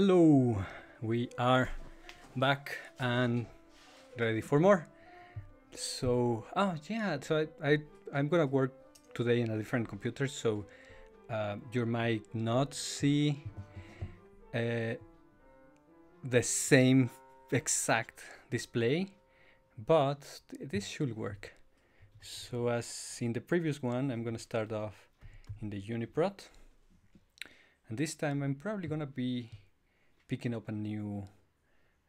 Hello, we are back and ready for more. So, oh yeah, so I, I I'm gonna work today in a different computer, so uh, you might not see uh, the same exact display, but this should work. So as in the previous one, I'm gonna start off in the UniProt. And this time I'm probably gonna be picking up a new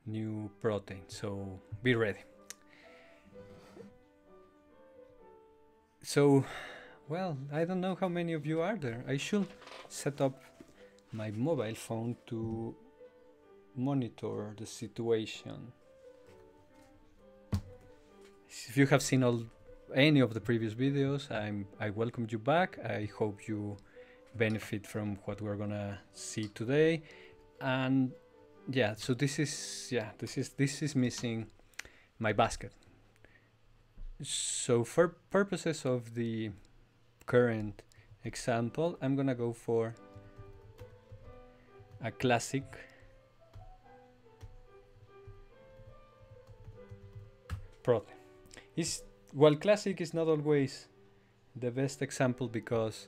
new protein. So be ready. So well I don't know how many of you are there. I should set up my mobile phone to monitor the situation. If you have seen all any of the previous videos I'm I welcome you back. I hope you benefit from what we're gonna see today. And yeah so this is yeah this is this is missing my basket. So for purposes of the current example i'm gonna go for a classic protein is well classic is not always the best example because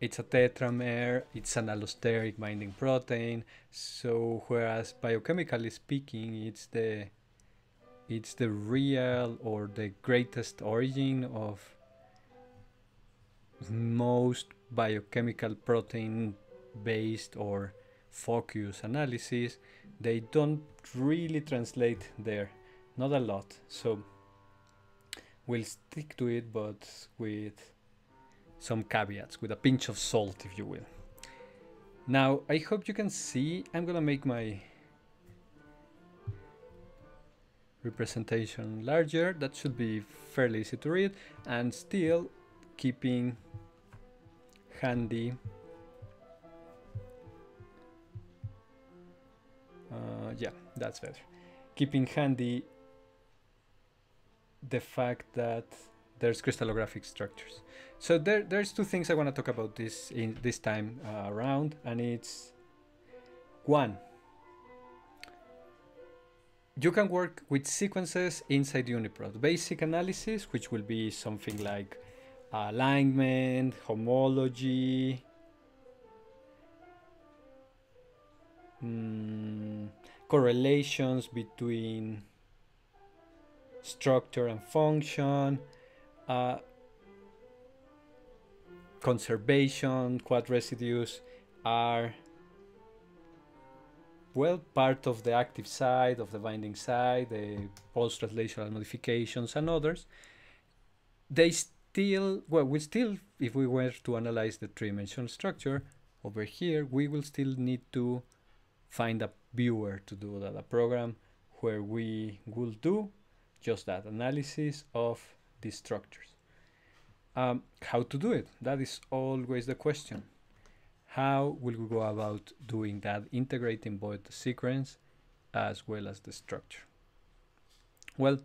it's a tetramer, it's an allosteric binding protein. So whereas biochemically speaking, it's the it's the real or the greatest origin of most biochemical protein based or focus analysis they don't really translate there not a lot so we'll stick to it but with some caveats with a pinch of salt, if you will. Now, I hope you can see, I'm gonna make my representation larger. That should be fairly easy to read and still keeping handy uh, yeah, that's better. Keeping handy the fact that there's crystallographic structures. So there, there's two things I want to talk about this in this time uh, around, and it's one. You can work with sequences inside UniProt. Basic analysis, which will be something like alignment, homology, mm, correlations between structure and function, uh, conservation, quad residues are well part of the active side of the binding side, the post-translational modifications and others. They still, well, we still, if we were to analyze the three-dimensional structure over here, we will still need to find a viewer to do that, a program where we will do just that analysis of these structures. Um, how to do it? That is always the question. How will we go about doing that, integrating both the sequence as well as the structure? Well,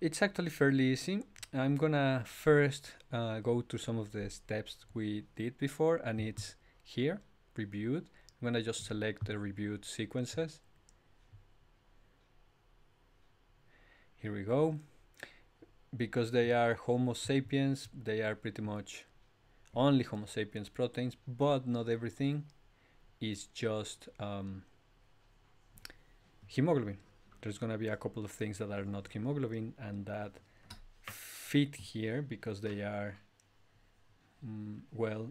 it's actually fairly easy. I'm gonna first uh, go to some of the steps we did before and it's here, reviewed. I'm gonna just select the reviewed sequences. Here we go because they are Homo sapiens, they are pretty much only Homo sapiens proteins, but not everything is just um, hemoglobin. There's going to be a couple of things that are not hemoglobin and that fit here because they are, mm, well,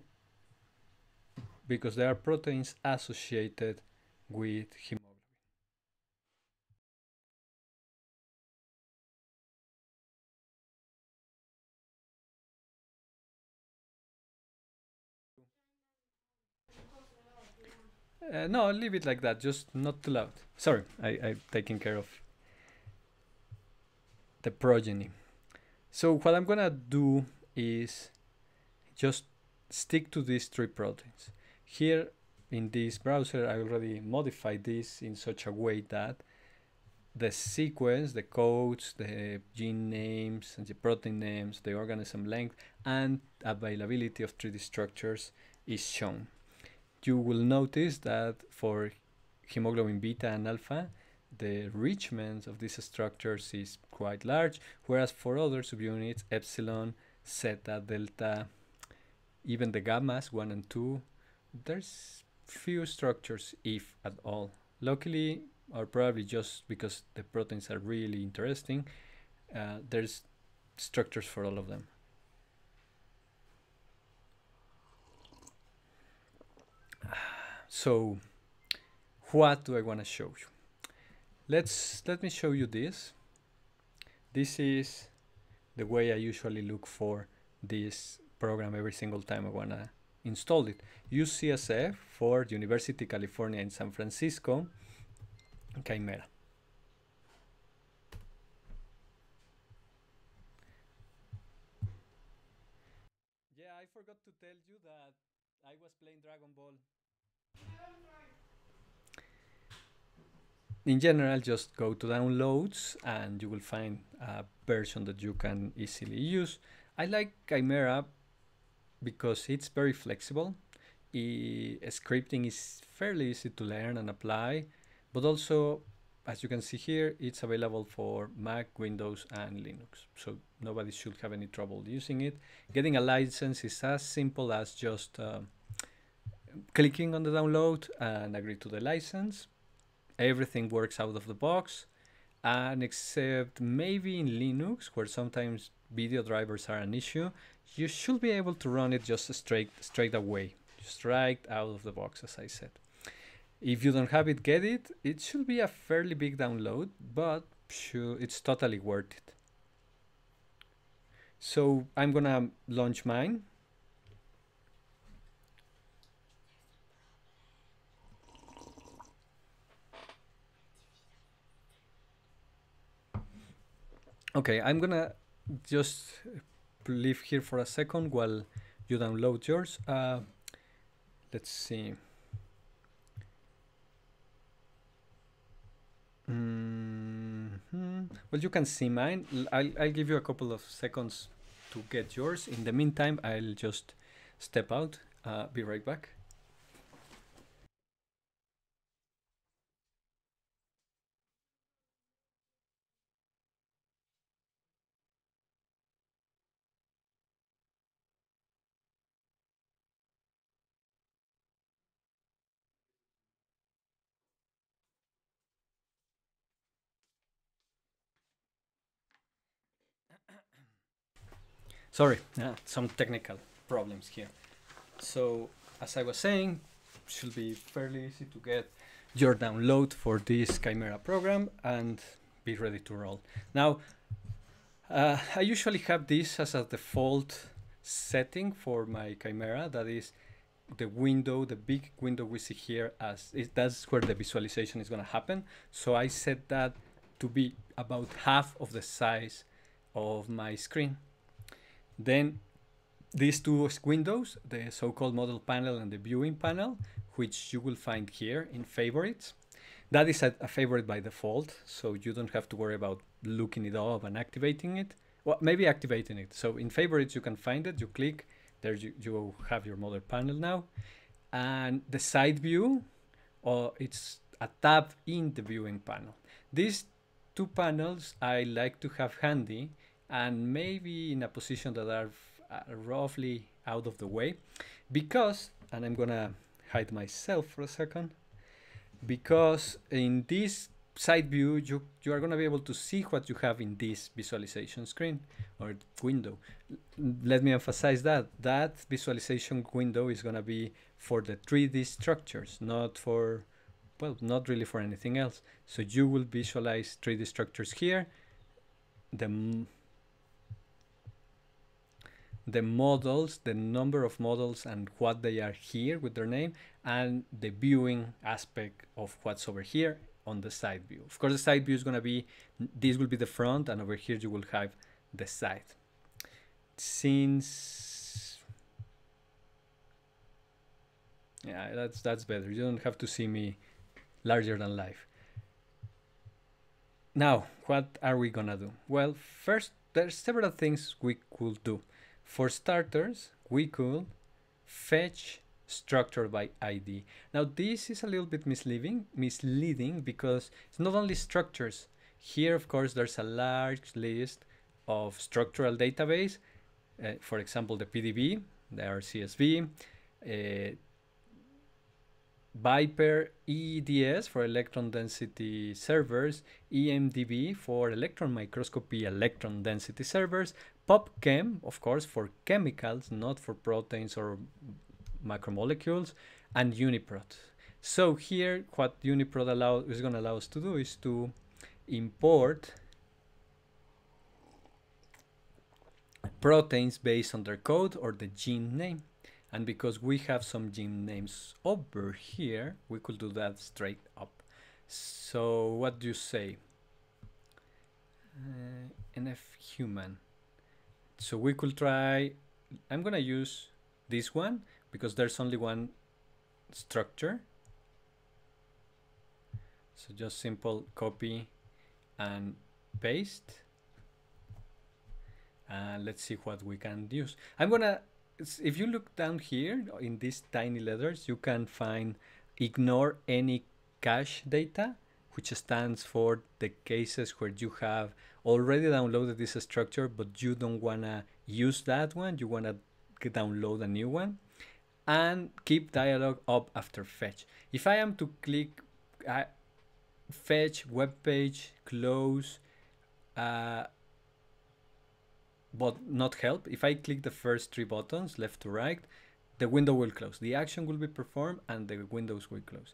because they are proteins associated with hemoglobin. Uh, no, leave it like that, just not too loud. Sorry, I, I'm taking care of the progeny. So what I'm gonna do is just stick to these three proteins. Here in this browser, I already modified this in such a way that the sequence, the codes, the gene names, and the protein names, the organism length, and availability of 3D structures is shown you will notice that for hemoglobin beta and alpha, the enrichment of these structures is quite large, whereas for other subunits, epsilon, zeta, delta, even the gammas, 1 and 2, there's few structures, if at all. Luckily, or probably just because the proteins are really interesting, uh, there's structures for all of them. So, what do I want to show you? Let's let me show you this. This is the way I usually look for this program every single time I want to install it. UCSF for University California in San Francisco, Chimera. Yeah, I forgot to tell you that I was playing Dragon Ball. In general, just go to downloads and you will find a version that you can easily use. I like Chimera because it's very flexible. I, scripting is fairly easy to learn and apply, but also, as you can see here, it's available for Mac, Windows, and Linux. So nobody should have any trouble using it. Getting a license is as simple as just uh, clicking on the download and agree to the license. Everything works out of the box, and except maybe in Linux, where sometimes video drivers are an issue, you should be able to run it just straight straight away, just right out of the box, as I said. If you don't have it, get it. It should be a fairly big download, but it's totally worth it. So I'm gonna launch mine. Okay, I'm gonna just leave here for a second while you download yours. Uh, let's see. Mm. Well, you can see mine. I'll, I'll give you a couple of seconds to get yours. In the meantime, I'll just step out. Uh, be right back. Sorry, yeah, some technical problems here. So, as I was saying, should be fairly easy to get your download for this Chimera program and be ready to roll. Now, uh, I usually have this as a default setting for my Chimera. That is the window, the big window we see here as is, that's where the visualization is going to happen. So I set that to be about half of the size of my screen. Then these two windows, the so-called model panel and the viewing panel, which you will find here in favorites. That is a, a, favorite by default, so you don't have to worry about looking it up and activating it. Well, maybe activating it. So in favorites, you can find it, you click, there you, you have your model panel now. And the side view, or it's a tab in the viewing panel. These two panels I like to have handy and maybe in a position that are uh, roughly out of the way. Because and I'm gonna hide myself for a second because in this side view you you are to be able to see what you have in this visualization screen or window. Let me emphasize that that visualization window is to be for the 3d structures not for well not really for anything else. So you will visualize 3d structures here the the models, the number of models and what they are here with their name, and the viewing aspect of what's over here on the side view. Of course, the side view is going to be, this will be the front, and over here you will have the side. Since, yeah, that's, that's better. You don't have to see me larger than life. Now, what are we gonna do? Well, first, there's several things we could do. For starters, we could fetch structure by ID. Now this is a little bit misleading, misleading because it's not only structures. Here, of course, there's a large list of structural database. Uh, for example, the PDB, the RCSB, uh, Viper EDS for electron density servers, EMDB for electron microscopy electron density servers, PubChem, of course, for chemicals, not for proteins or macromolecules, and UniProt. So here, what UniProt allow, is going to allow us to do is to import proteins based on their code or the gene name. And because we have some gene names over here, we could do that straight up. So what do you say? Uh, NF human. So we could try, I'm gonna use this one because there's only one structure. So just simple copy and paste. And let's see what we can use. I'm gonna, if you look down here in these tiny letters, you can find ignore any cache data, which stands for the cases where you have already downloaded this structure, but you don't wanna use that one, you wanna download a new one and keep dialog up after fetch. If I am to click uh, fetch, web page, close, uh, but not help, if I click the first three buttons, left to right, the window will close. The action will be performed and the windows will close.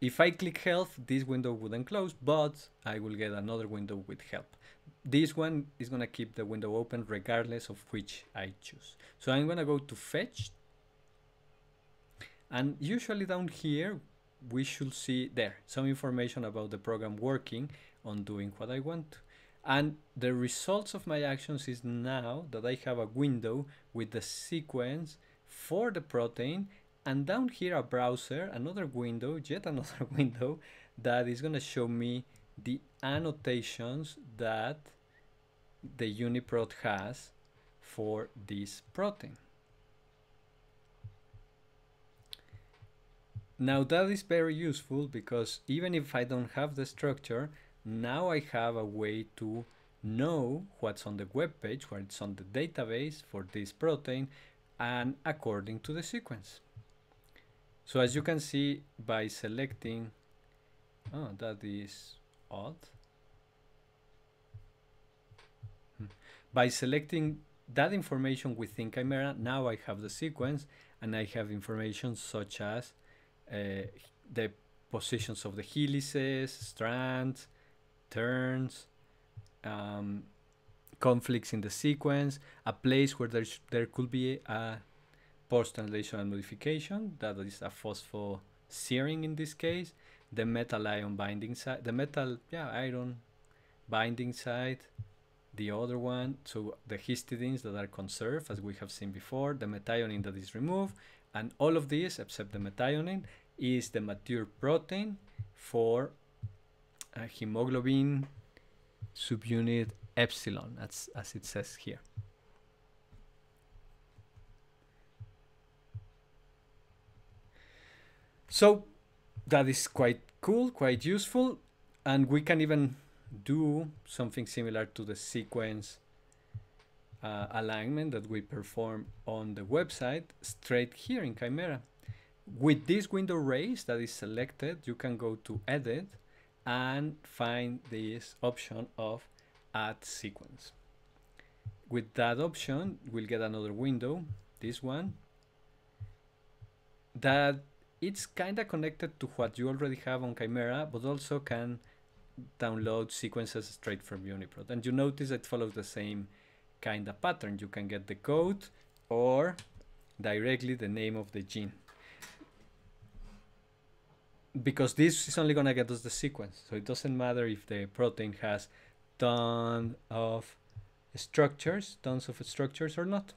If I click help, this window wouldn't close, but I will get another window with help. This one is gonna keep the window open regardless of which I choose. So I'm gonna go to fetch and usually down here, we should see there some information about the program working on doing what I want. And the results of my actions is now that I have a window with the sequence for the protein and down here a browser, another window, yet another window that is going to show me the annotations that the UniProt has for this protein. Now that is very useful because even if I don't have the structure, now I have a way to know what's on the web page, what's on the database for this protein, and according to the sequence. So as you can see by selecting, oh, that is odd. Hmm. By selecting that information within Chimera, now I have the sequence and I have information such as uh, the positions of the helices, strands, turns, um, conflicts in the sequence, a place where there's, there could be a post-translational modification, that is a phospho searing in this case, the metal ion binding site, the metal, yeah, iron binding site, the other one, so the histidines that are conserved, as we have seen before, the methionine that is removed, and all of these, except the methionine, is the mature protein for hemoglobin subunit epsilon, as, as it says here. So that is quite cool, quite useful, and we can even do something similar to the sequence uh, alignment that we perform on the website straight here in Chimera. With this window raised that is selected, you can go to edit and find this option of add sequence. With that option, we'll get another window, this one, that it's kind of connected to what you already have on Chimera, but also can download sequences straight from UniProt. And you notice it follows the same kind of pattern. You can get the code or directly the name of the gene. Because this is only going to get us the sequence. So it doesn't matter if the protein has tons of structures, tons of structures or not.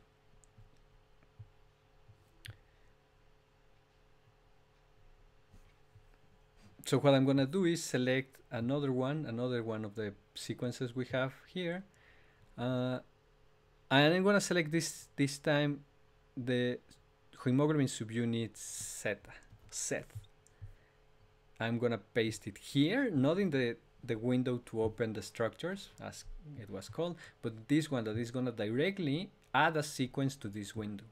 So what I'm going to do is select another one, another one of the sequences we have here. Uh, and I'm going to select this, this time the hemoglobin subunit zeta, Z. I'm gonna paste it here, not in the, the window to open the structures, as it was called, but this one that is gonna directly add a sequence to this window.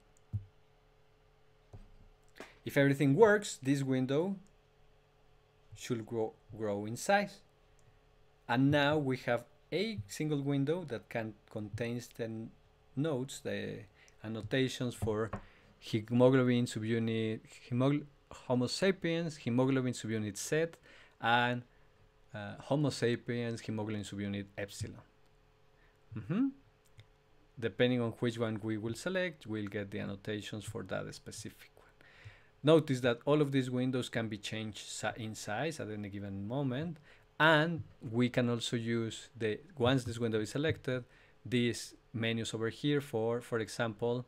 If everything works, this window should grow, grow in size. And now we have a single window that can contains the notes, the annotations for hemoglobin subunit, hemog Homo sapiens, hemoglobin subunit Z, and uh, Homo sapiens, hemoglobin subunit epsilon. Mm -hmm. Depending on which one we will select, we'll get the annotations for that specific one. Notice that all of these windows can be changed in size at any given moment, and we can also use the once this window is selected, these menus over here for, for example,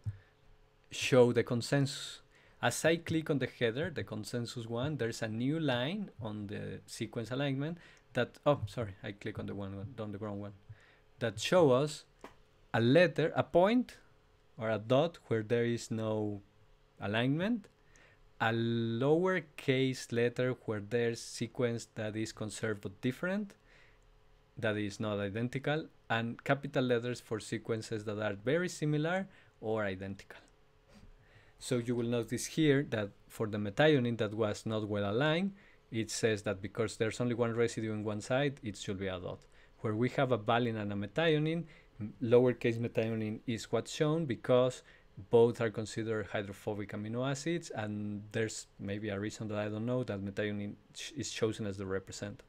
show the consensus. As I click on the header, the consensus one, there's a new line on the sequence alignment that, oh, sorry, I click on the one, on the wrong one, that show us a letter, a point or a dot where there is no alignment, a lowercase letter where there's sequence that is conserved but different, that is not identical, and capital letters for sequences that are very similar or identical. So you will notice here that for the methionine that was not well aligned, it says that because there's only one residue on one side, it should be a dot. Where we have a valine and a methionine, lowercase methionine is what's shown because both are considered hydrophobic amino acids and there's maybe a reason that I don't know that methionine is chosen as the representative.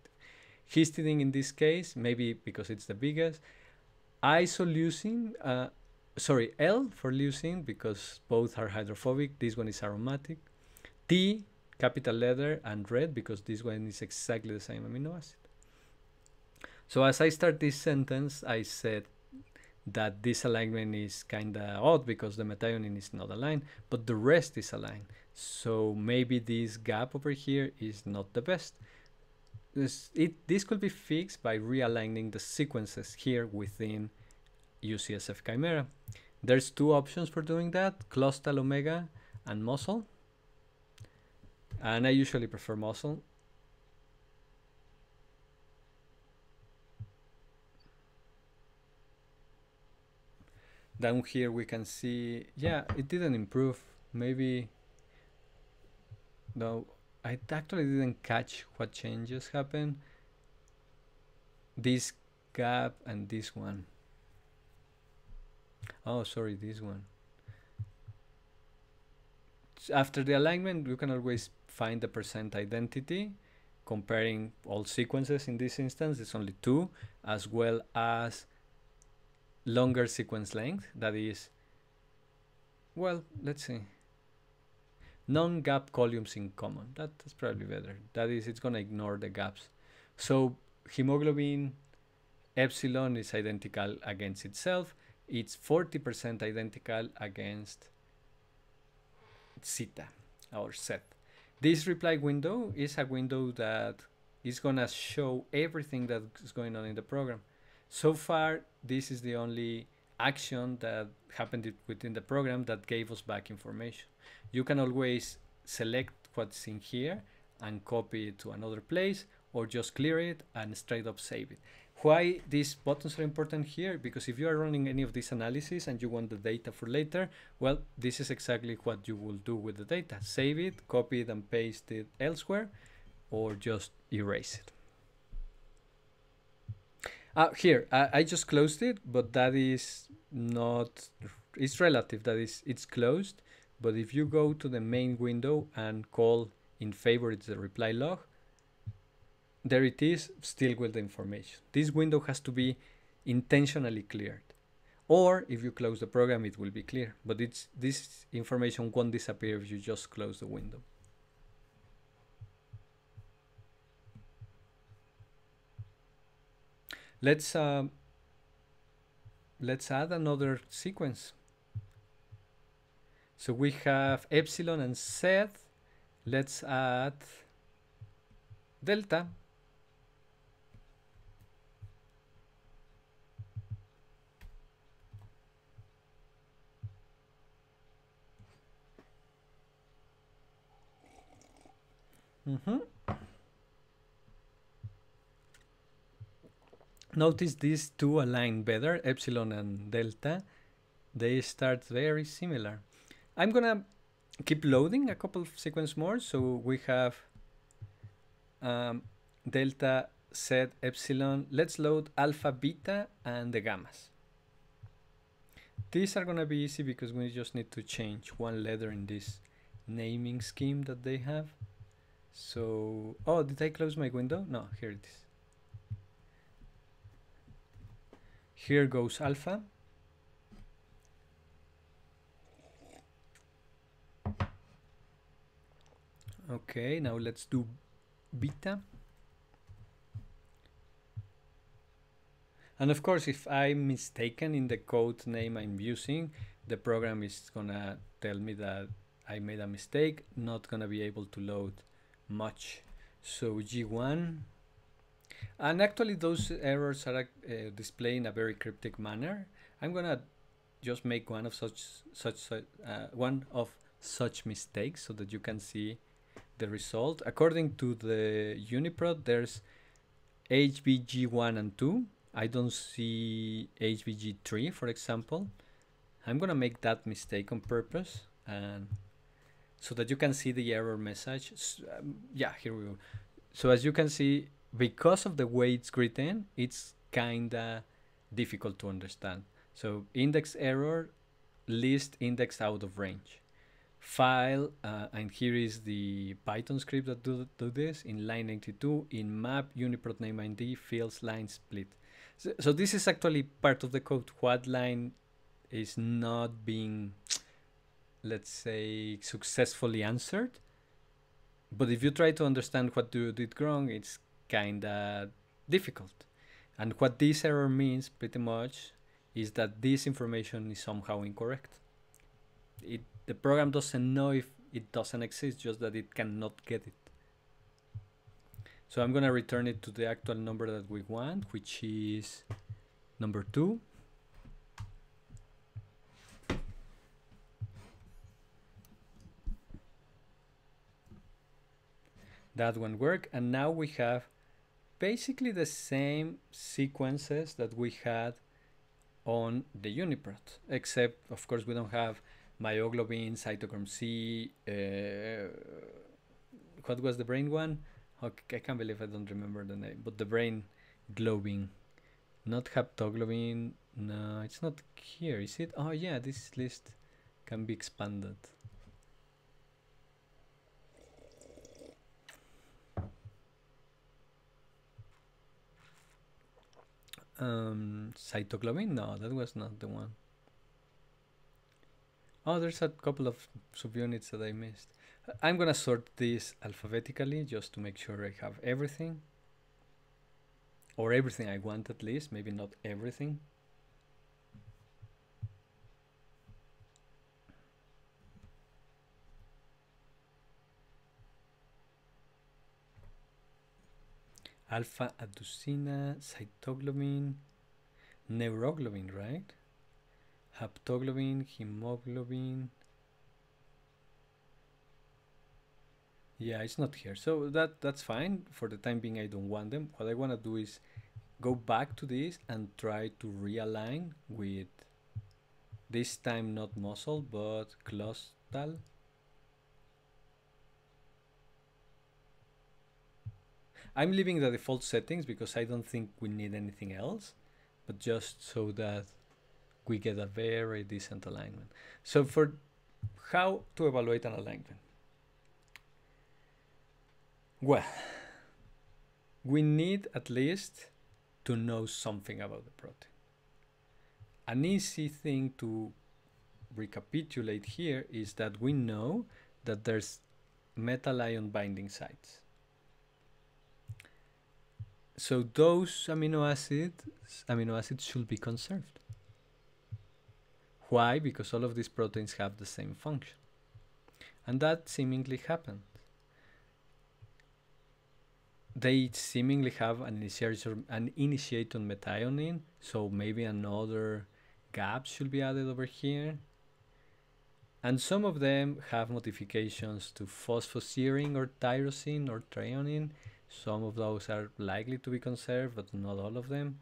Histidine in this case, maybe because it's the biggest. Isoleucine, uh, sorry, L for leucine because both are hydrophobic. This one is aromatic. T, capital letter, and red because this one is exactly the same amino acid. So as I start this sentence, I said that this alignment is kind of odd because the methionine is not aligned, but the rest is aligned. So maybe this gap over here is not the best. This, it, this could be fixed by realigning the sequences here within UCSF Chimera. There's two options for doing that, Clustal Omega and Muscle. And I usually prefer Muscle. Down here we can see, yeah, it didn't improve. Maybe, no, I actually didn't catch what changes happened. This gap and this one. Oh, sorry, this one. After the alignment, you can always find the percent identity comparing all sequences in this instance, it's only two, as well as longer sequence length, that is, well, let's see non-gap columns in common. That, that's probably better. That is, it's going to ignore the gaps. So hemoglobin epsilon is identical against itself. It's 40% identical against zeta or set. This reply window is a window that is going to show everything that is going on in the program. So far, this is the only action that happened within the program that gave us back information you can always select what's in here and copy it to another place or just clear it and straight up save it. Why these buttons are important here? Because if you are running any of these analysis and you want the data for later, well, this is exactly what you will do with the data. Save it, copy it and paste it elsewhere, or just erase it. Uh, here, I, I just closed it, but that is not, it's relative, that is, it's closed but if you go to the main window and call in favorites the reply log, there it is, still with the information. This window has to be intentionally cleared. Or if you close the program, it will be clear. But it's this information won't disappear if you just close the window. Let's uh, let's add another sequence. So we have epsilon and z. Let's add delta. Mm-hmm. Notice these two align better, epsilon and delta. They start very similar. I'm gonna keep loading a couple of sequence more. So we have um, delta, z, epsilon. Let's load alpha, beta, and the gammas. These are gonna be easy because we just need to change one letter in this naming scheme that they have. So, oh, did I close my window? No, here it is. Here goes alpha. Okay, now let's do beta. And of course, if I'm mistaken in the code name I'm using, the program is gonna tell me that I made a mistake, not gonna be able to load much. So G1, and actually those errors are uh, displayed in a very cryptic manner. I'm gonna just make one of such such uh, one of such mistakes so that you can see the result. According to the UniProt, there's HBG1 and 2. I don't see HBG3, for example. I'm gonna make that mistake on purpose and so that you can see the error message. Um, yeah, here we go. So as you can see, because of the way it's written, it's kinda difficult to understand. So index error, list index out of range. File, uh, and here is the Python script that do, do this in line 82 in map uniprot name ID fields line split. So, so this is actually part of the code. What line is not being let's say, successfully answered. But if you try to understand what you did wrong, it's kind of difficult. And what this error means pretty much is that this information is somehow incorrect. It, the program doesn't know if it doesn't exist, just that it cannot get it. So I'm going to return it to the actual number that we want, which is number 2. That one work and now we have basically the same sequences that we had on the UniProt except of course we don't have myoglobin cytochrome C uh, what was the brain one? Okay, I can't believe I don't remember the name but the brain globin. Not haptoglobin no it's not here is it? Oh yeah this list can be expanded um? No, that was not the one. Oh, there's a couple of subunits that I missed. I'm gonna sort this alphabetically just to make sure I have everything. Or everything I want at least, maybe not everything. Alpha adenosine, cytoglobin, neuroglobin, right? Haptoglobin, hemoglobin. Yeah, it's not here. So that that's fine. For the time being, I don't want them. What I want to do is go back to this and try to realign with this time not muscle but Clustal I'm leaving the default settings because I don't think we need anything else, but just so that we get a very decent alignment. So for how to evaluate an alignment? Well, we need at least to know something about the protein. An easy thing to recapitulate here is that we know that there's metal ion binding sites. So those amino acids, amino acids should be conserved. Why? Because all of these proteins have the same function. And that seemingly happened. They seemingly have an initiator, an initiate on methionine, so maybe another gap should be added over here. and some of them have modifications to phosphoserine or tyrosine or threonine. Some of those are likely to be conserved, but not all of them.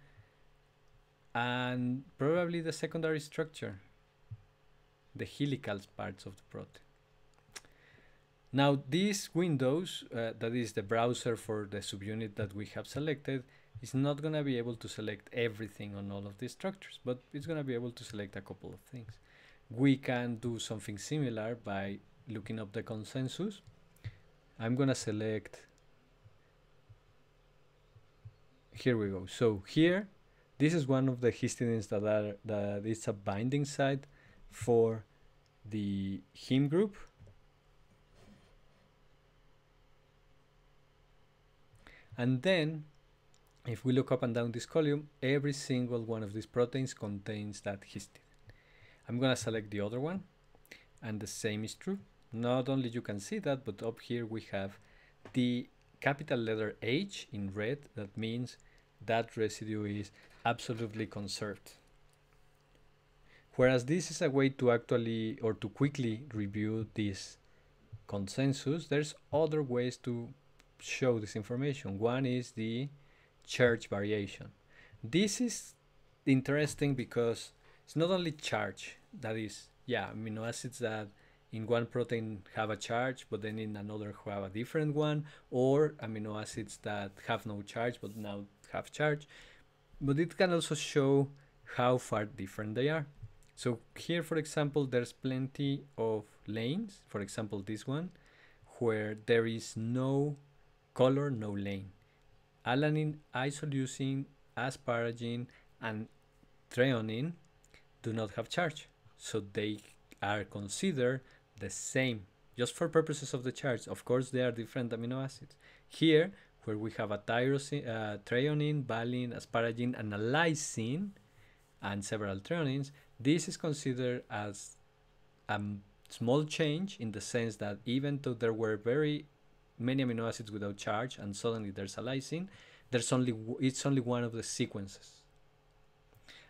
And probably the secondary structure, the helical parts of the protein. Now these windows, uh, that is the browser for the subunit that we have selected, is not going to be able to select everything on all of these structures, but it's going to be able to select a couple of things. We can do something similar by looking up the consensus. I'm going to select, here we go. So here, this is one of the histidines that are, that is a binding site for the heme group And then if we look up and down this column, every single one of these proteins contains that histidine. I'm going to select the other one and the same is true. Not only you can see that, but up here we have the capital letter H in red. That means that residue is absolutely conserved. Whereas this is a way to actually or to quickly review this consensus, there's other ways to show this information. One is the charge variation. This is interesting because it's not only charge, that is, yeah, amino acids that in one protein have a charge, but then in another have a different one, or amino acids that have no charge but now have charge. But it can also show how far different they are. So here, for example, there's plenty of lanes, for example, this one, where there is no color, no lane. Alanine, isoleucine, asparagine, and threonine do not have charge, so they are considered the same just for purposes of the charge. Of course, they are different amino acids. Here, where we have a tyrosine, uh, threonine, valine, asparagine, and a lysine, and several threonines, this is considered as a small change in the sense that even though there were very many amino acids without charge and suddenly there's a lysine, there's only it's only one of the sequences.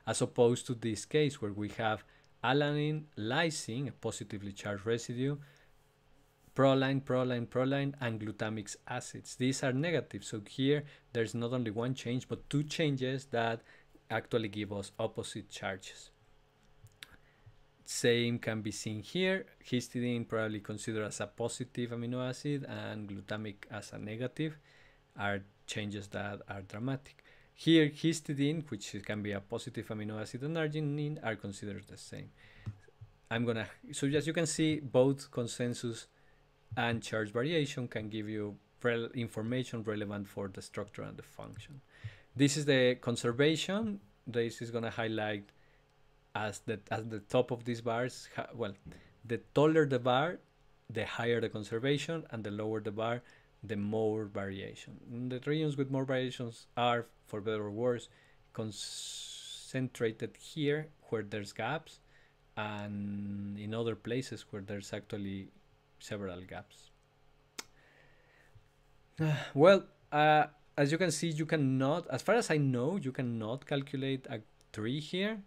As opposed to this case where we have alanine, lysine, a positively charged residue, proline, proline, proline, and glutamic acids. These are negative. So here there's not only one change, but two changes that actually give us opposite charges. Same can be seen here. Histidine probably considered as a positive amino acid and glutamic as a negative are changes that are dramatic. Here, histidine, which can be a positive amino acid, and arginine are considered the same. I'm gonna, so as you can see, both consensus and charge variation can give you rel information relevant for the structure and the function. This is the conservation. This is gonna highlight as the at the top of these bars well the taller the bar the higher the conservation and the lower the bar the more variation the regions with more variations are for better or worse concentrated here where there's gaps and in other places where there's actually several gaps well uh, as you can see you cannot as far as i know you cannot calculate a tree here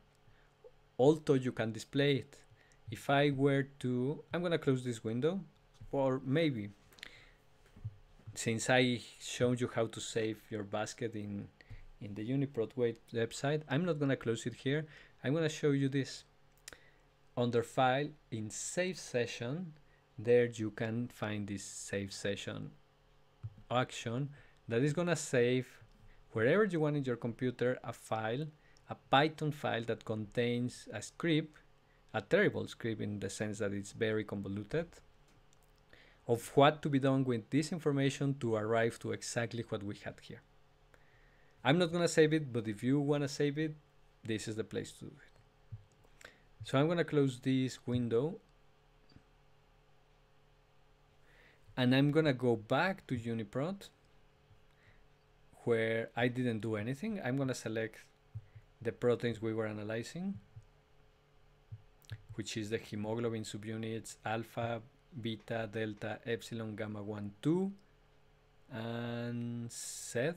although you can display it. If I were to, I'm gonna close this window, or maybe, since I showed you how to save your basket in, in the UniProt website, I'm not gonna close it here. I'm gonna show you this. Under File, in Save Session, there you can find this Save Session action that is gonna save wherever you want in your computer a file a Python file that contains a script, a terrible script in the sense that it's very convoluted, of what to be done with this information to arrive to exactly what we had here. I'm not going to save it, but if you want to save it, this is the place to do it. So I'm going to close this window and I'm to go back to UniProt where I didn't do anything. I'm to select the proteins we were analyzing, which is the hemoglobin subunits alpha, beta, delta, epsilon, gamma 1, 2, and Z.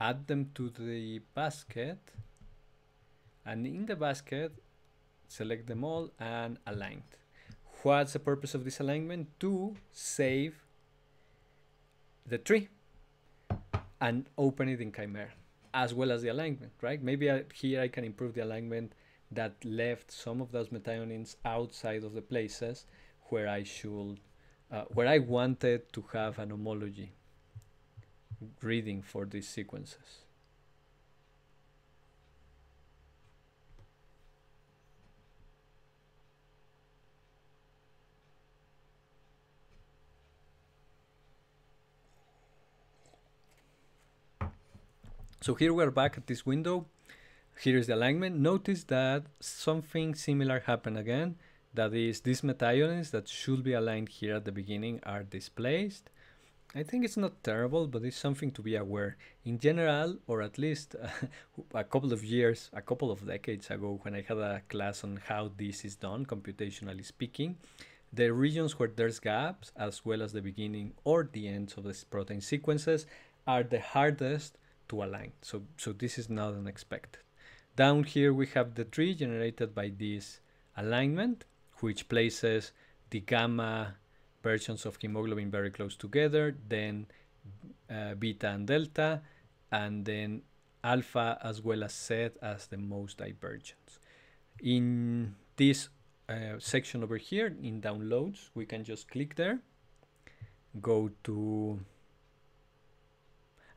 Add them to the basket, and in the basket, select them all and aligned. What's the purpose of this alignment? To save the tree and open it in Chimera as well as the alignment, right? Maybe I, here I can improve the alignment that left some of those methionines outside of the places where I should, uh, where I wanted to have an homology reading for these sequences. So here we're back at this window. Here is the alignment. Notice that something similar happened again. That is, these methionines that should be aligned here at the beginning are displaced. I think it's not terrible, but it's something to be aware. In general, or at least uh, a couple of years, a couple of decades ago, when I had a class on how this is done, computationally speaking, the regions where there's gaps, as well as the beginning or the ends of the protein sequences, are the hardest to align. So, so this is not unexpected. Down here we have the tree generated by this alignment, which places the gamma versions of hemoglobin very close together, then uh, beta and delta, and then alpha as well as Z as the most divergence. In this uh, section over here in downloads, we can just click there, go to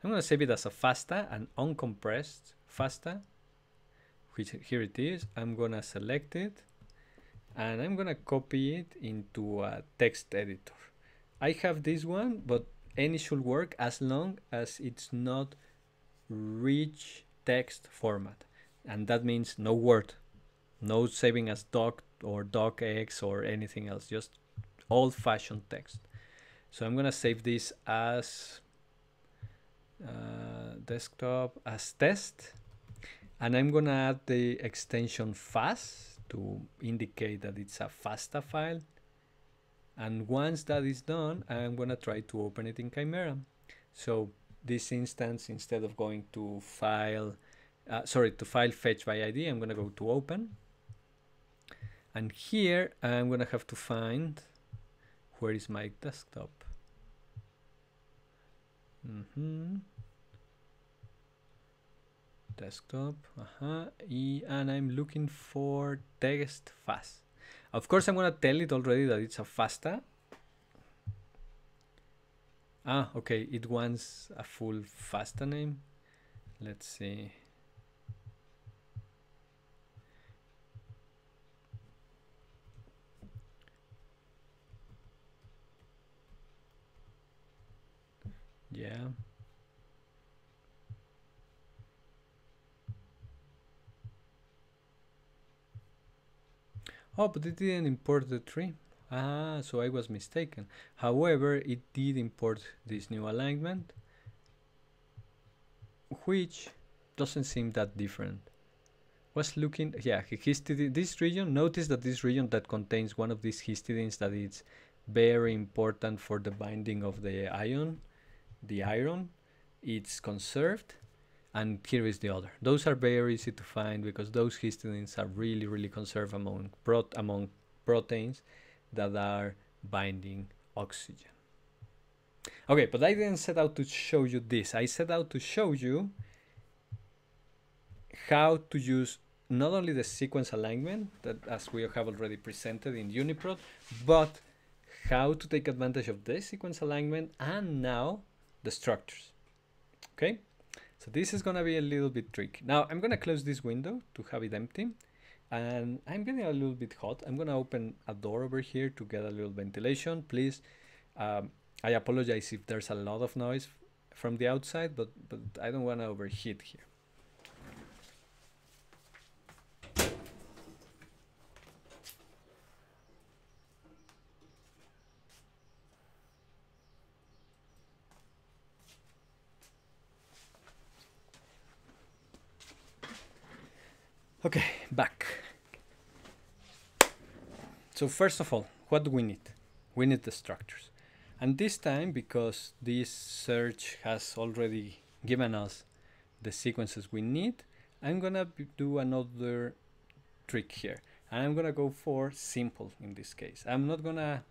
I'm going to save it as a FASTA, an uncompressed FASTA, which here it is. I'm going to select it and I'm going to copy it into a text editor. I have this one, but any should work as long as it's not rich text format. And that means no Word, no saving as doc or docx or anything else, just old fashioned text. So I'm going to save this as uh, desktop as test and I'm gonna add the extension fast to indicate that it's a FASTA file. And once that is done I'm gonna try to open it in Chimera. So this instance instead of going to file uh, sorry to file fetch by ID I'm gonna go to open. And here I'm gonna have to find where is my desktop -hmm. Desktop, uh -huh. and I'm looking for text fast. Of course, I'm gonna tell it already that it's a FASTA. Ah, okay, it wants a full FASTA name. Let's see. Yeah. Oh, but it didn't import the tree. Ah, so I was mistaken. However, it did import this new alignment, which doesn't seem that different. Was looking, yeah, histidine, this region, notice that this region that contains one of these histidines that is very important for the binding of the ion the iron, it's conserved, and here is the other. Those are very easy to find because those histidines are really, really conserved among, prot among proteins that are binding oxygen. Okay, but I didn't set out to show you this. I set out to show you how to use not only the sequence alignment that as we have already presented in UniProt, but how to take advantage of this sequence alignment and now the structures. Okay, so this is gonna be a little bit tricky. Now I'm gonna close this window to have it empty and I'm getting a little bit hot. I'm gonna open a door over here to get a little ventilation. Please, um, I apologize if there's a lot of noise from the outside, but, but I don't wanna overheat here. Okay, back. So first of all, what do we need? We need the structures. And this time, because this search has already given us the sequences we need, I'm gonna do another trick here. And I'm gonna go for simple in this case. I'm not gonna,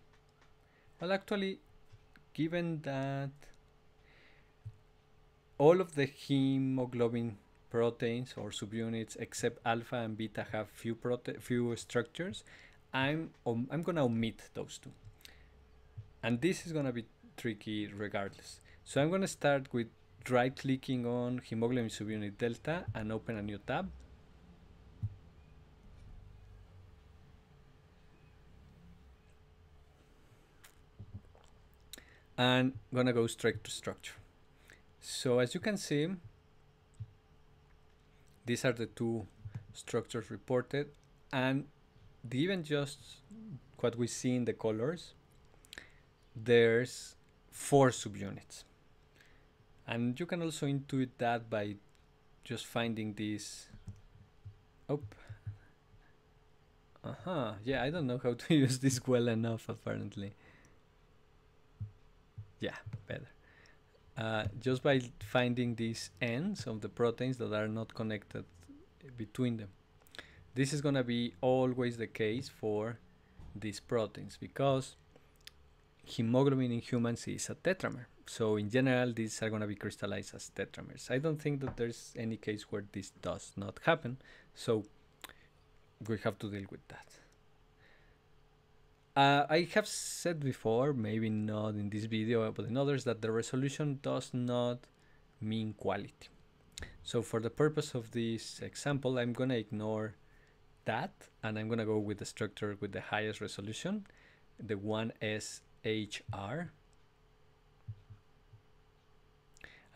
well actually, given that all of the hemoglobin proteins or subunits except alpha and beta have few prote few structures, I'm um, I'm gonna omit those two. And this is gonna be tricky regardless. So I'm gonna start with right clicking on hemoglobin subunit delta and open a new tab. And gonna go straight to structure. So as you can see, these are the two structures reported and even just what we see in the colors, there's four subunits. And you can also intuit that by just finding this. Oh. Uh-huh. Yeah, I don't know how to use this well enough apparently. Yeah, better. Uh, just by finding these ends of the proteins that are not connected between them. This is going to be always the case for these proteins because hemoglobin in humans is a tetramer. So in general, these are going to be crystallized as tetramers. I don't think that there's any case where this does not happen. So we have to deal with that. Uh, I have said before, maybe not in this video, but in others, that the resolution does not mean quality. So for the purpose of this example, I'm going to ignore that and I'm going to go with the structure with the highest resolution, the 1SHR.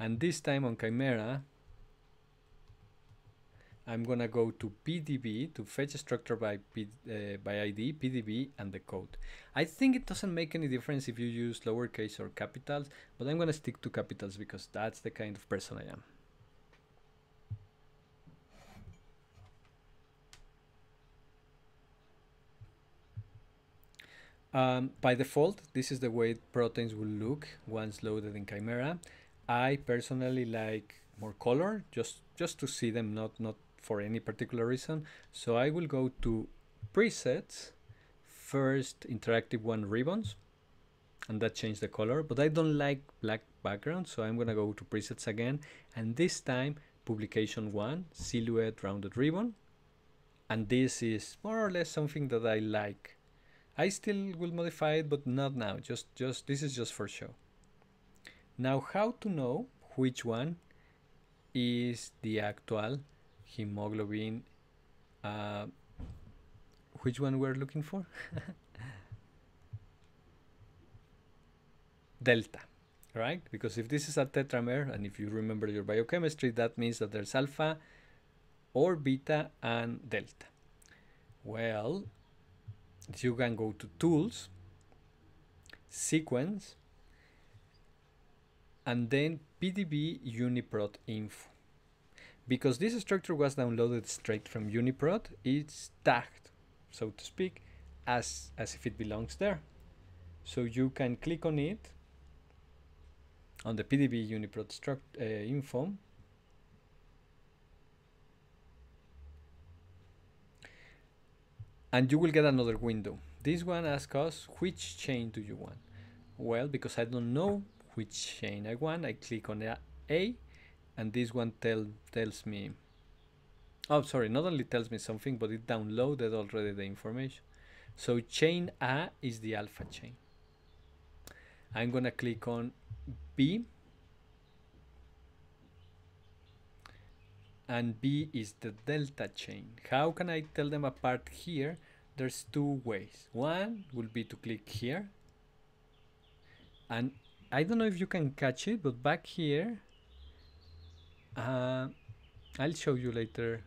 And this time on Chimera, I'm gonna go to PDB to fetch a structure by P, uh, by ID, PDB, and the code. I think it doesn't make any difference if you use lowercase or capitals, but I'm gonna stick to capitals because that's the kind of person I am. Um, by default, this is the way proteins will look once loaded in Chimera. I personally like more color, just just to see them, not not for any particular reason. So I will go to presets, first interactive one ribbons, and that changed the color, but I don't like black background, so I'm gonna go to presets again, and this time publication one, silhouette rounded ribbon, and this is more or less something that I like. I still will modify it, but not now, just, just this is just for show. Now how to know which one is the actual hemoglobin. Uh, which one we're looking for? Delta, right? Because if this is a tetramer, and if you remember your biochemistry, that means that there's alpha or beta and delta. Well, you can go to tools, sequence, and then PDB UniProt info because this structure was downloaded straight from UniProt, it's tagged, so to speak, as, as if it belongs there. So you can click on it on the PDB UniProt struct, uh, info. And you will get another window. This one asks us, which chain do you want? Well, because I don't know which chain I want, I click on A and this one tell, tells me oh sorry not only tells me something but it downloaded already the information. So chain A is the alpha chain. I'm gonna click on B. And B is the delta chain. How can I tell them apart here? There's two ways. One will be to click here. And I don't know if you can catch it but back here uh, I'll show you later.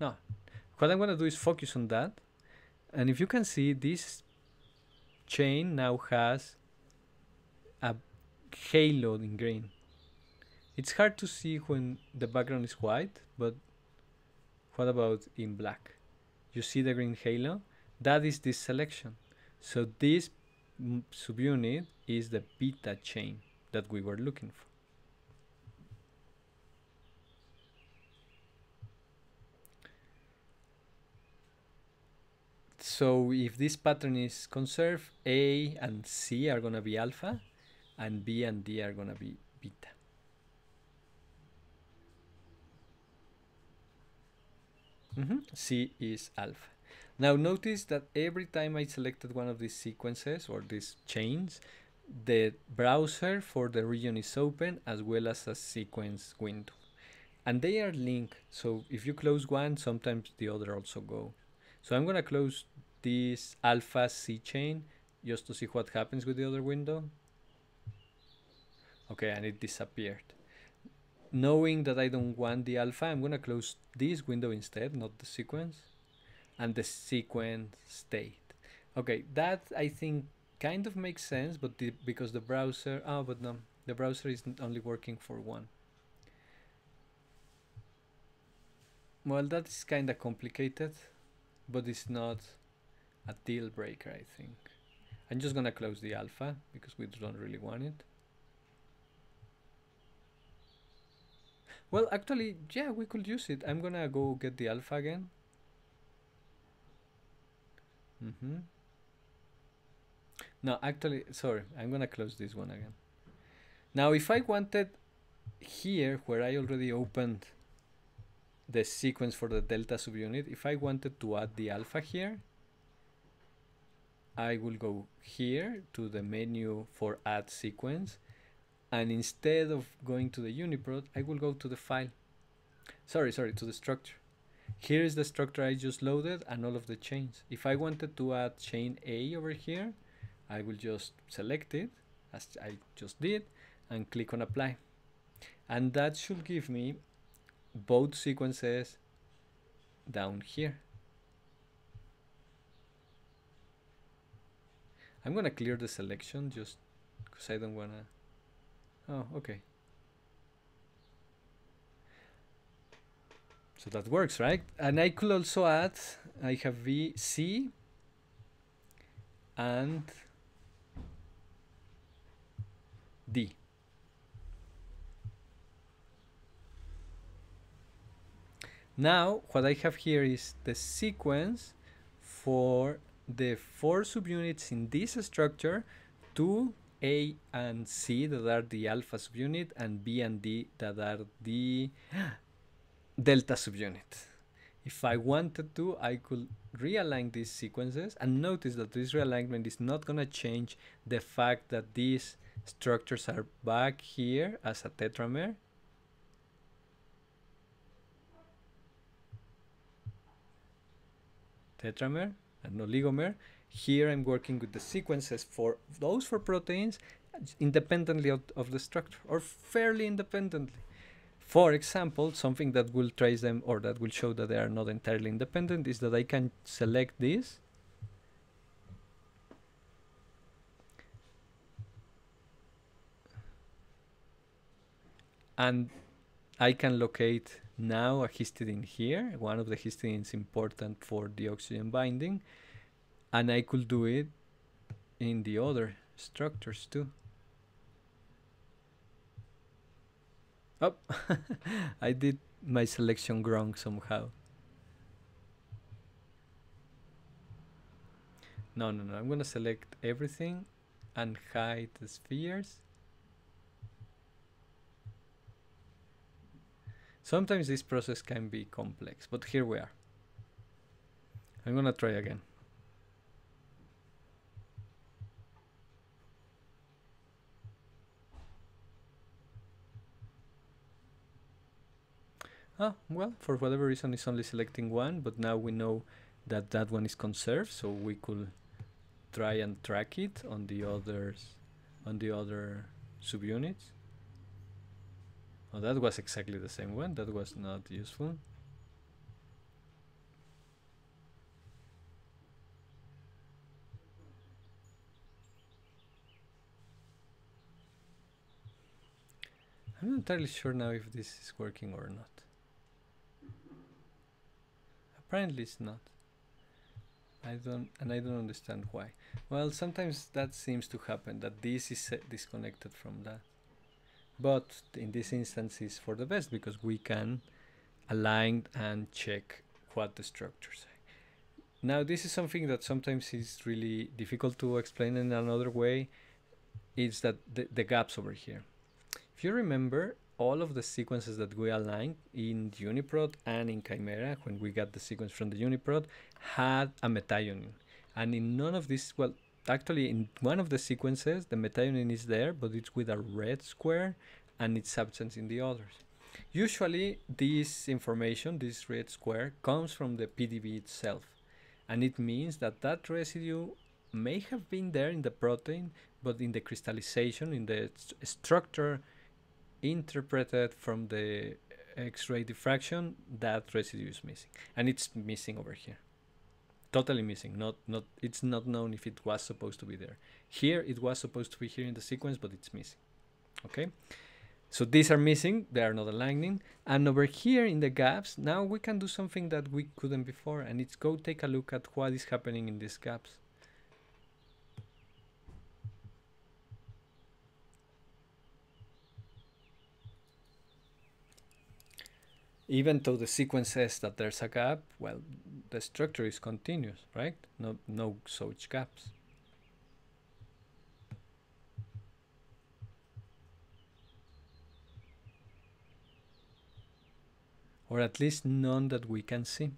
No, what I'm gonna do is focus on that. And if you can see, this chain now has a halo in green. It's hard to see when the background is white, but what about in black? You see the green halo? That is this selection. So this subunit is the beta chain that we were looking for. So if this pattern is conserved, A and C are gonna be alpha, and B and D are gonna be beta. Mm -hmm. C is alpha. Now notice that every time I selected one of these sequences or these chains, the browser for the region is open as well as a sequence window. And they are linked, so if you close one, sometimes the other also go. So I'm gonna close this alpha C chain just to see what happens with the other window. Okay, and it disappeared. Knowing that I don't want the alpha, I'm gonna close this window instead, not the sequence and the sequence state. Okay, that I think kind of makes sense, but the, because the browser, oh, but no, the browser is only working for one. Well, that is kind of complicated, but it's not a deal breaker, I think. I'm just gonna close the alpha because we don't really want it. Well, actually, yeah, we could use it. I'm gonna go get the alpha again Mm -hmm. No, actually, sorry, I'm gonna close this one again. Now, if I wanted here, where I already opened the sequence for the delta subunit, if I wanted to add the alpha here, I will go here to the menu for add sequence, and instead of going to the UniProt, I will go to the file. Sorry, sorry, to the structure. Here is the structure I just loaded and all of the chains. If I wanted to add chain A over here, I will just select it as I just did and click on apply. And that should give me both sequences down here. I'm gonna clear the selection just because I don't wanna. Oh, okay. So that works, right? And I could also add, I have VC and D. Now, what I have here is the sequence for the four subunits in this structure, two A and C that are the alpha subunit, and B and D that are the delta subunit. If I wanted to, I could realign these sequences and notice that this realignment is not going to change the fact that these structures are back here as a tetramer. Tetramer and oligomer. Here I'm working with the sequences for those for proteins independently of, of the structure or fairly independently. For example, something that will trace them or that will show that they are not entirely independent is that I can select this and I can locate now a histidine here. One of the histidines important for the oxygen binding and I could do it in the other structures too. Oh, I did my selection wrong somehow. No, no, no. I'm to select everything and hide the spheres. Sometimes this process can be complex, but here we are. I'm to try again. Ah, well, for whatever reason, it's only selecting one, but now we know that that one is conserved, so we could try and track it on the others, on the other subunits. Oh, that was exactly the same one. That was not useful. I'm not entirely sure now if this is working or not. Apparently it's not. I don't, and I don't understand why. Well, sometimes that seems to happen, that this is uh, disconnected from that. But in this instance is for the best because we can align and check what the structures say. now this is something that sometimes is really difficult to explain in another way. Is that the, the gaps over here? If you remember, all of the sequences that we aligned in UniProt and in Chimera, when we got the sequence from the UniProt, had a methionine. And in none of these, well, actually in one of the sequences, the methionine is there, but it's with a red square and it's absent in the others. Usually this information, this red square, comes from the PDB itself. And it means that that residue may have been there in the protein, but in the crystallization, in the st structure interpreted from the uh, X-ray diffraction, that residue is missing. And it's missing over here. Totally missing. Not not it's not known if it was supposed to be there. Here it was supposed to be here in the sequence, but it's missing. Okay? So these are missing, they are not aligning. And over here in the gaps, now we can do something that we couldn't before, and it's go take a look at what is happening in these gaps. Even though the sequence says that there's a gap, well, the structure is continuous, right? No, no such gaps. or at least none that we can see.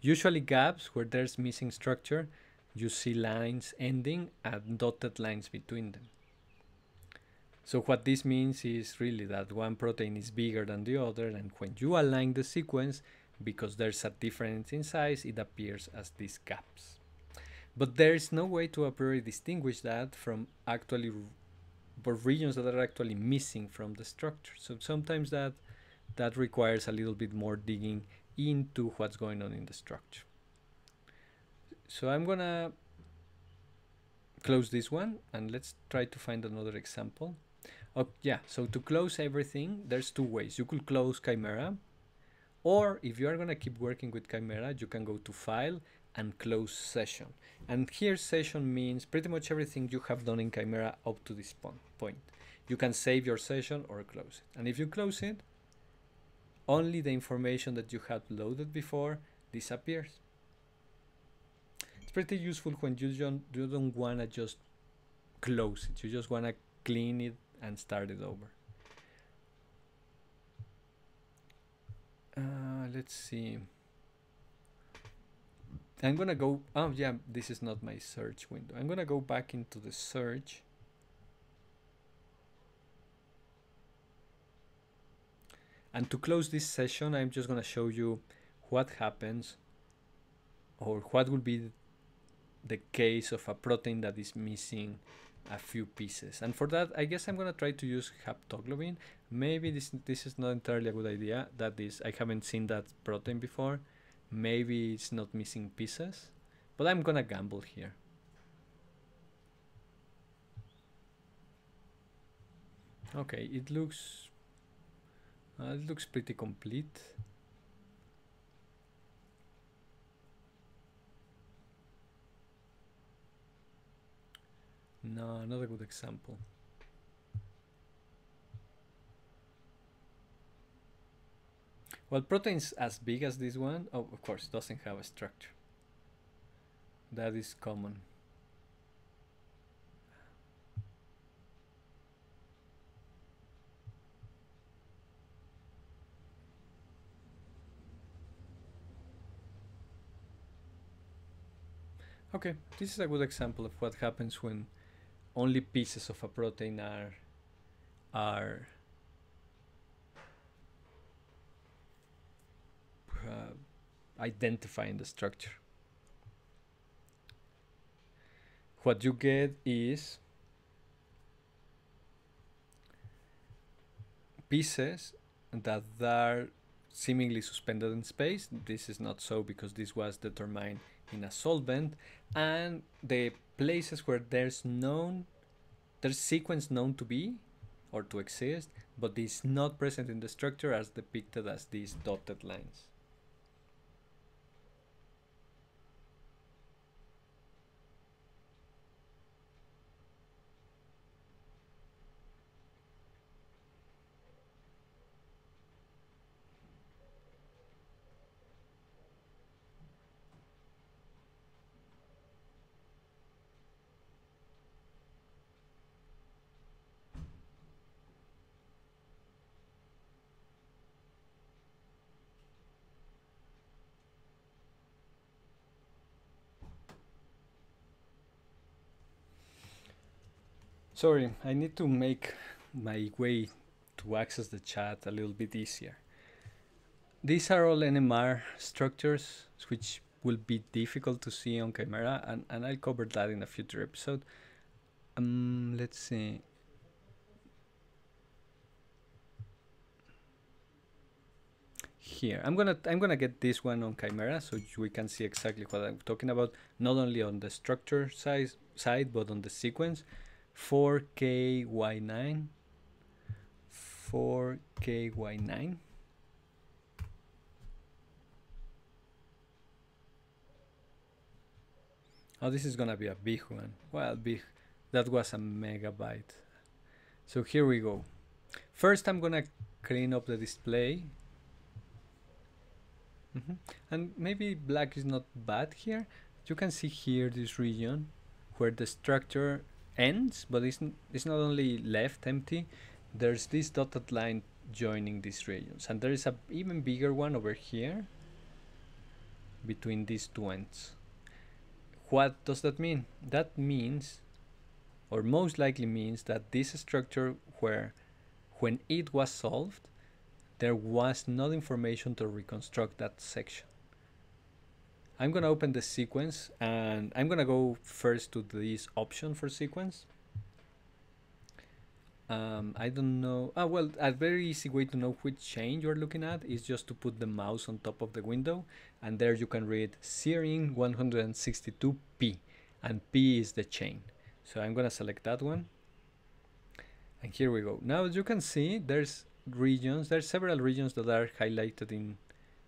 Usually gaps where there's missing structure, you see lines ending and dotted lines between them. So what this means is really that one protein is bigger than the other and when you align the sequence, because there's a difference in size, it appears as these gaps. But there is no way to a priori distinguish that from actually regions that are actually missing from the structure. So sometimes that that requires a little bit more digging into what's going on in the structure. So I'm gonna close this one and let's try to find another example. Oh yeah, so to close everything, there's two ways. You could close Chimera, or if you are gonna keep working with Chimera, you can go to File and Close Session. And here session means pretty much everything you have done in Chimera up to this point. You can save your session or close it. And if you close it, only the information that you had loaded before disappears. It's pretty useful when you don't, you don't want to just close it. You just want to clean it and start it over. Uh, let's see. I'm gonna go, oh yeah, this is not my search window. I'm gonna go back into the search And to close this session, I'm just to show you what happens or what will be the case of a protein that is missing a few pieces. And for that, I guess I'm to try to use haptoglobin. Maybe this, this is not entirely a good idea. That is, I haven't seen that protein before. Maybe it's not missing pieces, but I'm to gamble here. Okay, it looks uh, it looks pretty complete. No, another good example. Well, proteins as big as this one, oh, of course, doesn't have a structure. That is common. Okay, this is a good example of what happens when only pieces of a protein are are uh, identifying the structure. What you get is pieces that are seemingly suspended in space. This is not so because this was determined in a solvent and the places where there's known there's sequence known to be or to exist but is not present in the structure as depicted as these dotted lines Sorry, I need to make my way to access the chat a little bit easier. These are all NMR structures, which will be difficult to see on camera, and, and I'll cover that in a future episode. Um, let's see. Here, I'm gonna I'm gonna get this one on Chimera so we can see exactly what I'm talking about, not only on the structure size side but on the sequence. 4KY9, 4KY9. Oh, this is gonna be a big one. Well, big. That was a megabyte. So here we go. First, I'm gonna clean up the display. Mm -hmm. And maybe black is not bad here. You can see here this region where the structure ends, but it's, it's not only left empty, there's this dotted line joining these regions. And there is a even bigger one over here between these two ends. What does that mean? That means, or most likely means, that this structure where, when it was solved, there was not information to reconstruct that section. I'm gonna open the sequence and I'm gonna go first to this option for sequence. Um, I don't know. Ah, well, a very easy way to know which chain you're looking at is just to put the mouse on top of the window and there you can read Searing 162p and p is the chain so I'm gonna select that one and here we go now as you can see there's regions there's several regions that are highlighted in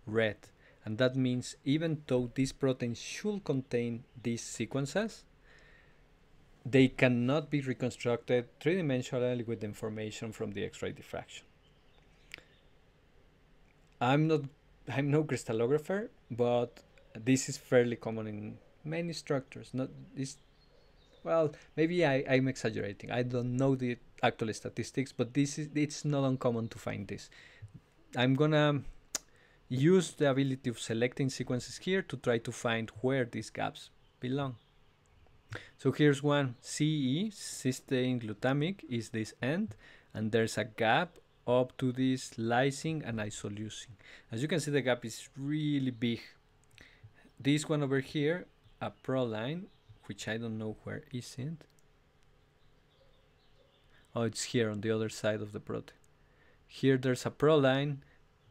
red and that means even though this protein should contain these sequences they cannot be reconstructed three-dimensionally with information from the X-ray diffraction. I'm not I'm no crystallographer, but this is fairly common in many structures. Not this. Well, maybe I, I'm exaggerating. I don't know the actual statistics, but this is it's not uncommon to find this. I'm gonna use the ability of selecting sequences here to try to find where these gaps belong. So here's one CE, cysteine glutamic, is this end, and there's a gap up to this lysine and isoleucine. As you can see, the gap is really big. This one over here, a proline, which I don't know where is it. Oh, it's here on the other side of the protein. Here there's a proline,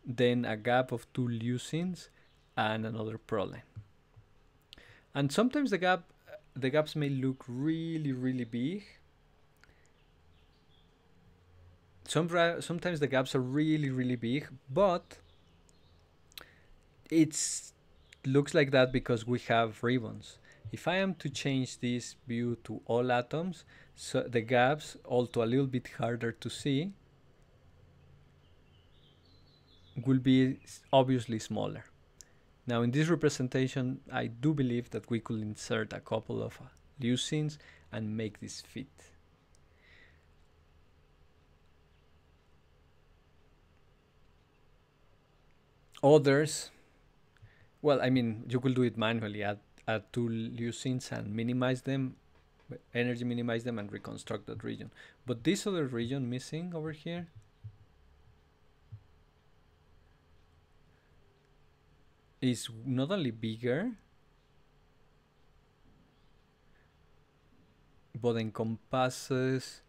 then a gap of two leucines, and another proline. And sometimes the gap, the gaps may look really, really big, some sometimes the gaps are really really big but it looks like that because we have ribbons if I am to change this view to all atoms so the gaps also a little bit harder to see will be obviously smaller now in this representation I do believe that we could insert a couple of uh, leucines and make this fit Others, well, I mean, you could do it manually, add, add two leucines and minimize them, energy minimize them and reconstruct that region. But this other region missing over here, is not only bigger, but encompasses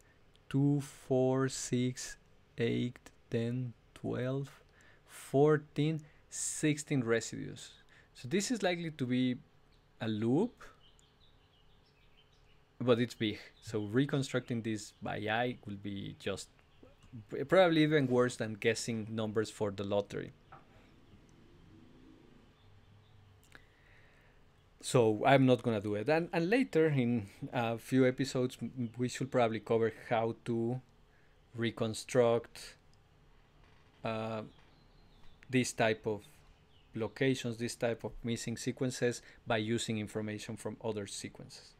2, 4, 6, 8, 10, 12, 14, 16 residues. So this is likely to be a loop, but it's big. So reconstructing this by eye will be just probably even worse than guessing numbers for the lottery. So I'm not gonna do it. And, and later in a few episodes, we should probably cover how to reconstruct uh, this type of locations, this type of missing sequences by using information from other sequences.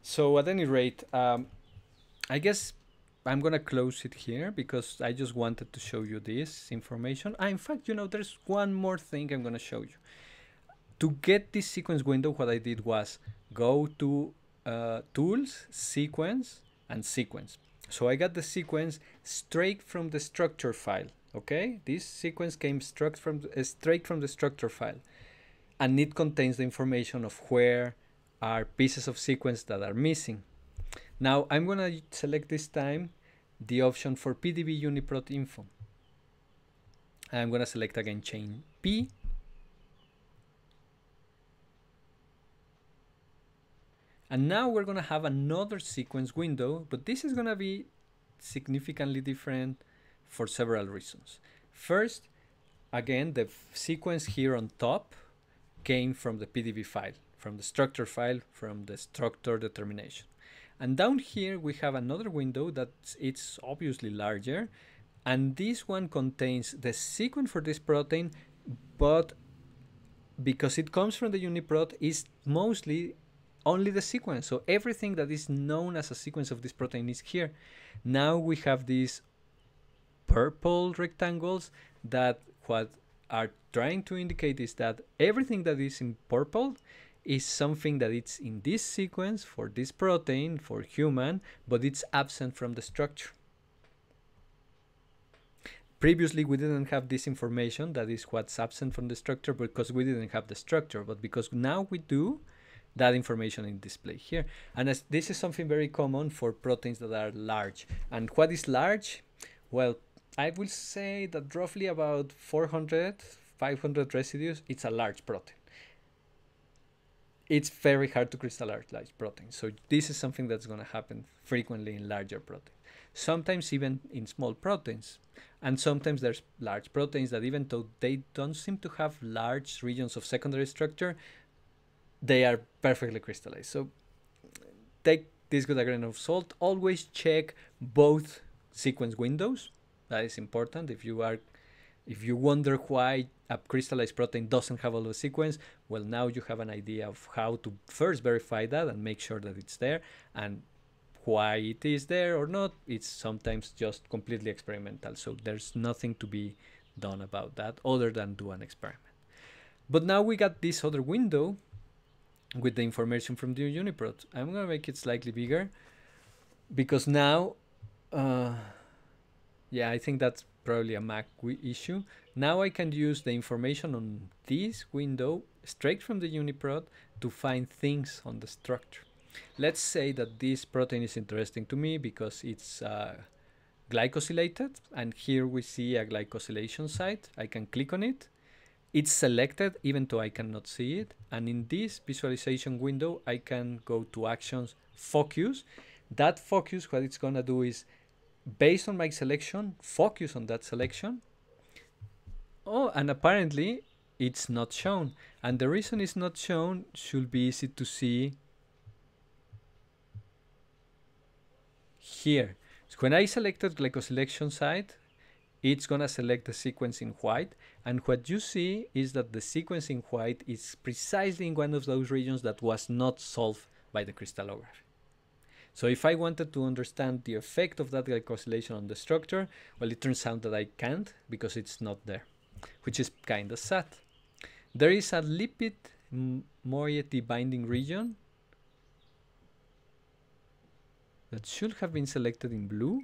So at any rate, um, I guess I'm gonna close it here because I just wanted to show you this information. Ah, in fact, you know, there's one more thing I'm gonna show you. To get this sequence window, what I did was go to uh, Tools, Sequence, and Sequence. So I got the sequence straight from the structure file. Okay, this sequence came struct from uh, straight from the structure file, and it contains the information of where are pieces of sequence that are missing. Now I'm gonna select this time the option for PDB UniProt info. I'm gonna select again chain P. And now we're gonna have another sequence window, but this is gonna be significantly different for several reasons. First, again, the sequence here on top came from the PDB file, from the structure file, from the structure determination. And down here we have another window that it's obviously larger, and this one contains the sequence for this protein, but because it comes from the UniProt, is mostly only the sequence. So everything that is known as a sequence of this protein is here. Now we have these purple rectangles that what are trying to indicate is that everything that is in purple is something that it's in this sequence for this protein for human but it's absent from the structure. Previously we didn't have this information that is what's absent from the structure because we didn't have the structure but because now we do that information in display here. And as this is something very common for proteins that are large. And what is large? Well I will say that roughly about 400, 500 residues, it's a large protein. It's very hard to crystallize proteins. So this is something that's going to happen frequently in larger proteins. Sometimes even in small proteins. And sometimes there's large proteins that even though they don't seem to have large regions of secondary structure, they are perfectly crystallized. So take this with a grain of salt. Always check both sequence windows that is important. If you are, if you wonder why a crystallized protein doesn't have all the sequence, well, now you have an idea of how to first verify that and make sure that it's there, and why it is there or not. It's sometimes just completely experimental. So there's nothing to be done about that other than do an experiment. But now we got this other window with the information from the UniProt. I'm gonna make it slightly bigger because now. Uh, yeah, I think that's probably a Mac issue. Now I can use the information on this window straight from the UniProt to find things on the structure. Let's say that this protein is interesting to me because it's uh, glycosylated and here we see a glycosylation site. I can click on it. It's selected even though I cannot see it. And in this visualization window, I can go to actions, focus. That focus, what it's gonna do is based on my selection, focus on that selection. Oh, and apparently it's not shown. And the reason it's not shown should be easy to see here. So when I selected glycosylation site, it's gonna select the sequence in white. And what you see is that the sequence in white is precisely in one of those regions that was not solved by the crystallography. So if I wanted to understand the effect of that glycosylation on the structure, well, it turns out that I can't because it's not there, which is kind of sad. There is a lipid moiety binding region that should have been selected in blue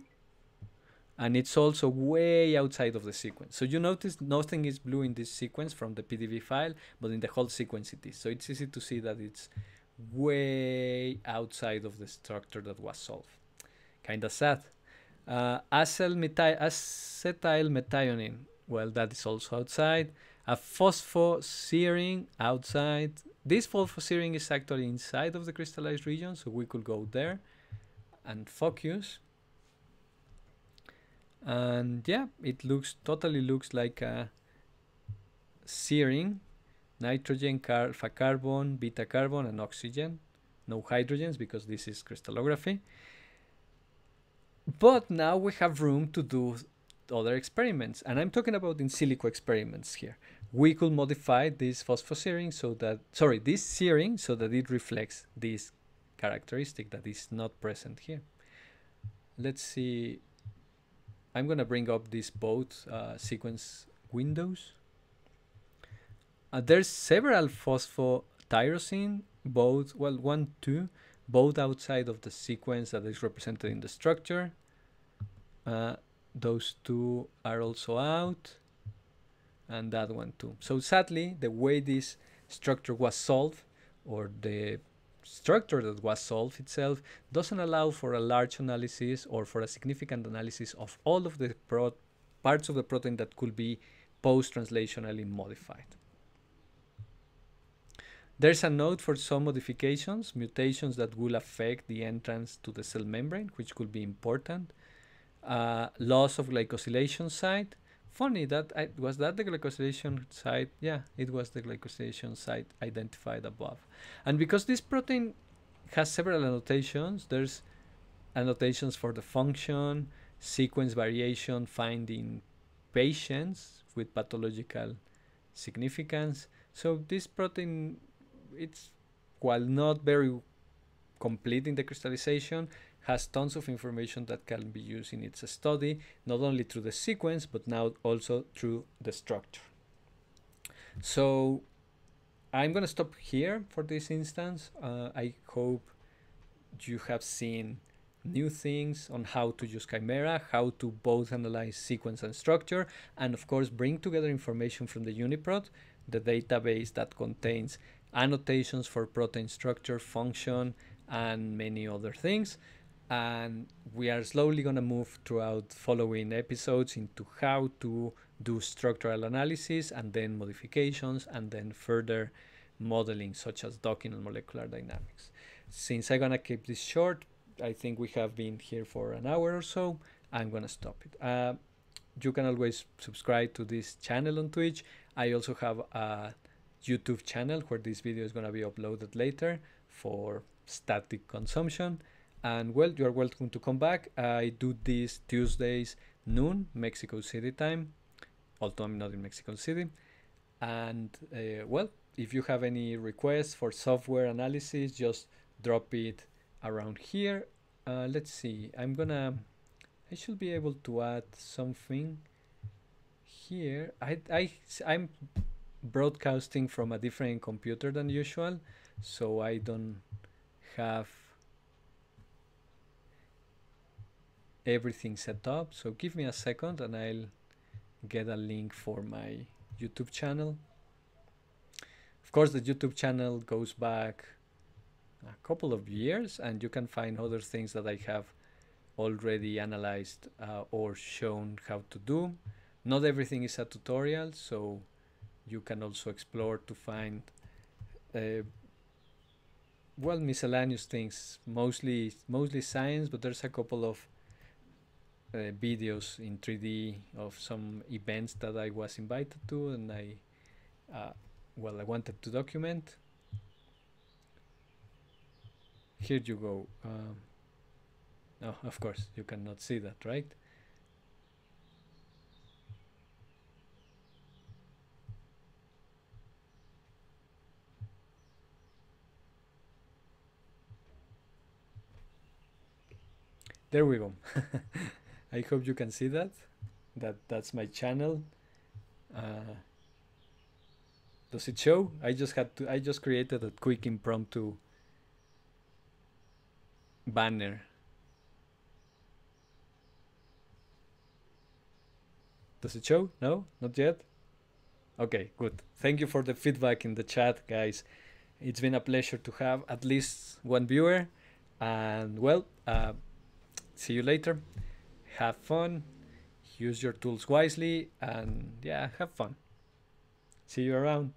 and it's also way outside of the sequence. So you notice nothing is blue in this sequence from the PDB file, but in the whole sequence it is. So it's easy to see that it's way outside of the structure that was solved. Kind of sad. Uh, acetyl methionine, well, that is also outside. A phosphoserine outside. This phosphoserine is actually inside of the crystallized region, so we could go there and focus. And yeah, it looks totally looks like a serine nitrogen, alpha carbon, beta carbon, and oxygen. No hydrogens because this is crystallography. But now we have room to do other experiments. And I'm talking about in silico experiments here. We could modify this phosphoserine so that, sorry, this serine so that it reflects this characteristic that is not present here. Let's see. I'm going to bring up these both uh, sequence windows Uh, there's several phosphotyrosine, both, well, one, two, both outside of the sequence that is represented in the structure. Uh, those two are also out, and that one too. So sadly, the way this structure was solved, or the structure that was solved itself, doesn't allow for a large analysis or for a significant analysis of all of the parts of the protein that could be post-translationally modified. There's a note for some modifications, mutations that will affect the entrance to the cell membrane, which could be important. Uh, loss of glycosylation site. Funny that I, was that the glycosylation site? Yeah, it was the glycosylation site identified above. And because this protein has several annotations, there's annotations for the function, sequence variation finding patients with pathological significance. So this protein it's while not very complete in the crystallization, has tons of information that can be used in its study, not only through the sequence, but now also through the structure. So I'm going to stop here for this instance. Uh, I hope you have seen new things on how to use Chimera, how to both analyze sequence and structure, and of course bring together information from the UniProt, the database that contains annotations for protein structure, function, and many other things. And we are slowly going to move throughout following episodes into how to do structural analysis and then modifications and then further modeling such as docking and molecular dynamics. Since I'm going to keep this short, I think we have been here for an hour or so. I'm going to stop it. Uh, you can always subscribe to this channel on Twitch. I also have a YouTube channel where this video is going to be uploaded later for static consumption. And well, you are welcome to come back. I do this Tuesdays noon Mexico City time, although I'm not in Mexico City. And uh, well, if you have any requests for software analysis, just drop it around here. Uh, let's see, I'm gonna, I should be able to add something here. I, I, I'm broadcasting from a different computer than usual so I don't have everything set up. So give me a second and I'll get a link for my YouTube channel. Of course the YouTube channel goes back a couple of years and you can find other things that I have already analyzed uh, or shown how to do. Not everything is a tutorial so you can also explore to find uh, well miscellaneous things mostly mostly science but there's a couple of uh, videos in 3d of some events that i was invited to and i uh, well i wanted to document. Here you go um, oh of course you cannot see that right there we go. I hope you can see that that that's my channel. Uh, does it show? I just had to I just created a quick impromptu banner. Does it show? No? Not yet? Okay good. Thank you for the feedback in the chat guys. It's been a pleasure to have at least one viewer. And well uh, see you later. Have fun. Use your tools wisely and yeah, have fun. See you around.